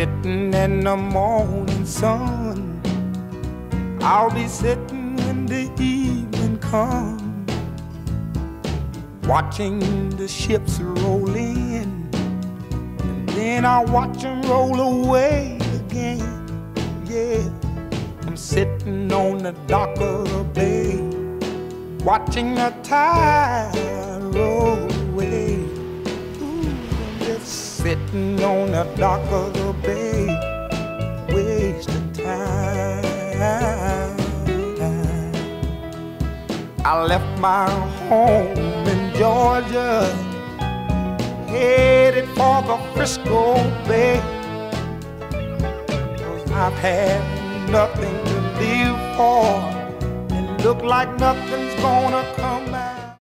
sitting in the morning sun. I'll be sitting when the evening comes, watching the ships roll in, and then I'll watch them roll away again. Yeah, I'm sitting on the dock of the bay, watching the tide sitting on the dock of the bay, wasting time. I left my home in Georgia, headed for the Frisco Bay. Cause I've had nothing to live for, and look like nothing's gonna